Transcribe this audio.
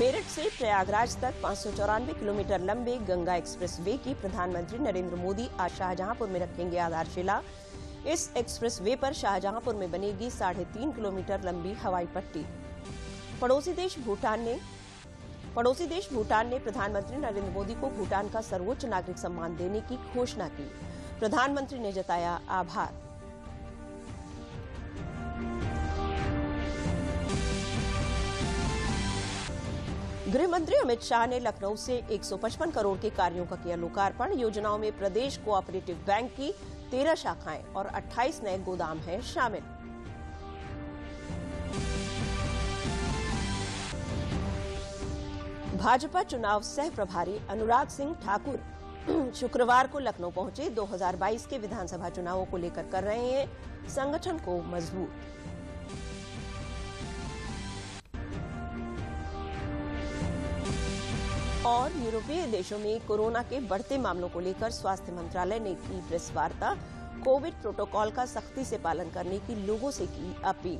मेरठ से प्रयागराज तक पाँच किलोमीटर लंबे गंगा एक्सप्रेस वे की प्रधानमंत्री नरेंद्र मोदी आज शाहजहांपुर में रखेंगे आधारशिला। इस एक्सप्रेस वे पर शाहजहांपुर में बनेगी साढ़े तीन किलोमीटर लंबी हवाई पट्टी। पड़ोसी देश भूटान ने पड़ोसी देश भूटान ने प्रधानमंत्री नरेंद्र मोदी को भूटान का सर्वोच्च नागरिक सम्मान देने की घोषणा की। प्रधानमंत्री ने जताया आभार। गृह मंत्री अमित शाह ने लखनऊ से 155 करोड़ के कार्यों का किया लोकार्पण। योजनाओं में प्रदेश कोऑपरेटिव बैंक की 13 शाखाएँ और 28 नए गोदाम हैं शामिल। भाजपा चुनाव सह प्रभारी अनुराग सिंह ठाकुर शुक्रवार को लखनऊ पहुँचे। 2022 के विधानसभा चुनावों को लेकर कर रहे हैं। संगठन को मज़बूत। और यूरोपीय देशों में कोरोना के बढ़ते मामलों को लेकर स्वास्थ्य मंत्रालय ने की प्रेस वार्ता कोविड प्रोटोकॉल का सख्ती से पालन करने की लोगों से की अपील।